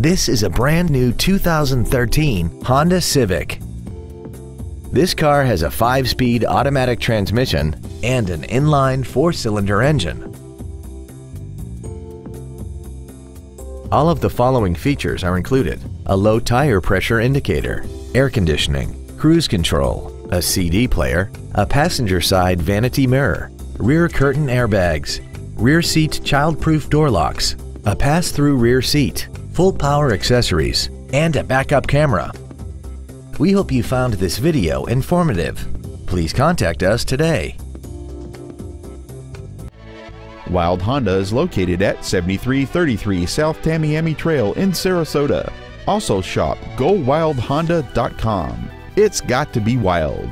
This is a brand new 2013 Honda Civic. This car has a 5-speed automatic transmission and an inline 4-cylinder engine. All of the following features are included. A low tire pressure indicator, air conditioning, cruise control, a CD player, a passenger side vanity mirror, rear curtain airbags, rear seat child-proof door locks, a pass-through rear seat, full power accessories, and a backup camera. We hope you found this video informative. Please contact us today. Wilde Honda is located at 7333 South Tamiami Trail in Sarasota. Also shop GoWildeHonda.com. It's got to be wild.